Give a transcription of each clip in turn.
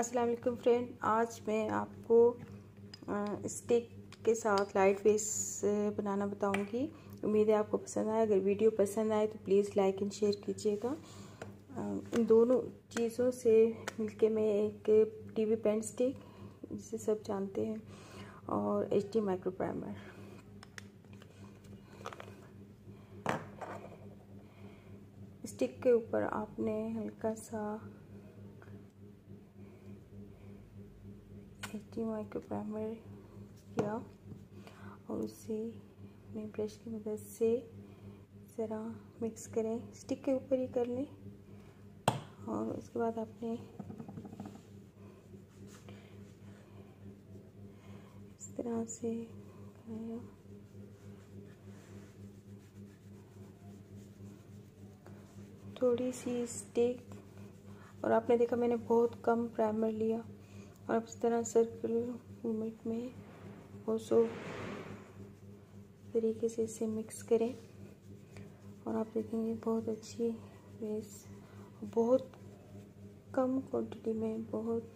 अस्सलाम वालेकुम फ्रेंड, आज मैं आपको स्टिक के साथ लाइट फेस बनाना बताऊँगी। उम्मीद है आपको पसंद आए अगर वीडियो पसंद आए तो प्लीज़ लाइक एंड शेयर कीजिएगा। इन दोनों चीज़ों से मिलके मैं एक टीवी पेन स्टिक जिसे सब जानते हैं, और H D micro primer stick के ऊपर आपने हल्का सा एच माइक्रो प्राइमर किया और उसे अपने ब्रश की मदद से ज़रा मिक्स करें। स्टिक के ऊपर ही कर लें और उसके बाद आपने इस तरह से थोड़ी सी स्टिक और आपने देखा मैंने बहुत कम प्राइमर लिया। और इस तरह सर्कल मूवमेंट में बहुत सो तरीके से इसे मिक्स करें। और आप देखेंगे बहुत अच्छी बेस बहुत कम क्वांटिटी में बहुत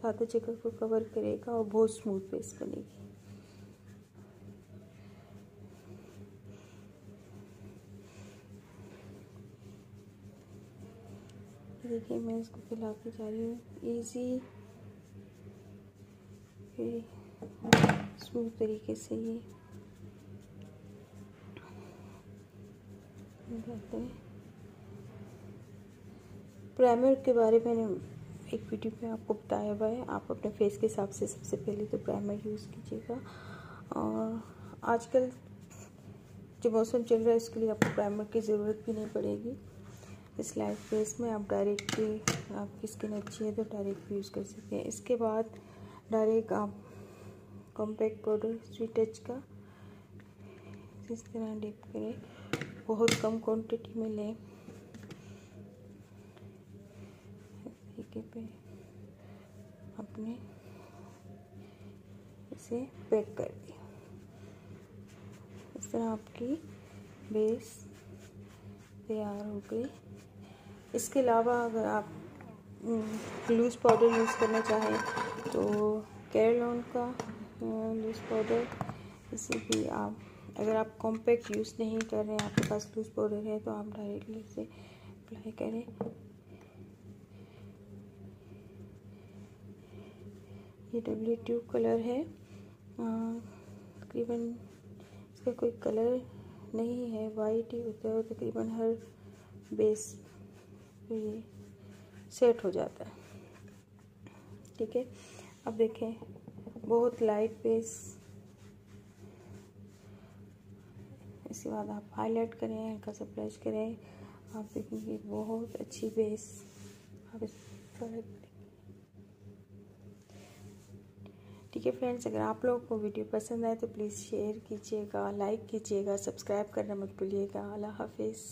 ज़्यादा जगह को कवर करेगा और बहुत स्मूथ बेस बनेगी। देखिए, मैं इसको फैलाती जा रही हूँ। ईजी स्मूथ तरीके से ये। जाते हैं। प्राइमर के बारे में एक वीडियो में आपको बताया हुआ है। आप अपने फेस के हिसाब से सबसे पहले तो प्राइमर यूज़ कीजिएगा। और आजकल जो मौसम चल रहा है उसके लिए आपको प्राइमर की ज़रूरत भी नहीं पड़ेगी। इस लाइट फेस में आप डायरेक्ट भी आपकी स्किन अच्छी है तो डायरेक्ट यूज़ कर सकते हैं। इसके बाद डायरेक्ट आप कॉम्पैक्ट पाउडर स्वीट टच का इस तरह डिप करें। बहुत कम क्वांटिटी में लें। तरीके पे अपने इसे पैक कर दिया इस तरह आपकी बेस तैयार हो गई। इसके अलावा अगर आप लूज़ पाउडर यूज़ करना चाहें तो कैरलोन का लूज़ पाउडर इसे भी आप, अगर आप कॉम्पैक्ट यूज़ नहीं कर रहे हैं, आपके पास लूज़ पाउडर है तो आप डायरेक्टली इसे अप्लाई करें। ये डब्ल्यू ट्यूब कलर है। तकरीबन इसका कोई कलर नहीं है वाइट ही होता है तकरीबन हर बेस ये सेट हो जाता है। ठीक है? अब देखें, बहुत लाइट बेस इसके बाद आप हाईलाइट करें, हल्का सा ब्रश करें। आप देखेंगे बहुत अच्छी बेस आप इस ठीक है फ्रेंड्स अगर आप लोगों को वीडियो पसंद आए तो प्लीज़ शेयर कीजिएगा लाइक कीजिएगा सब्सक्राइब करना मत भूलिएगा। अल्लाह हाफिज़।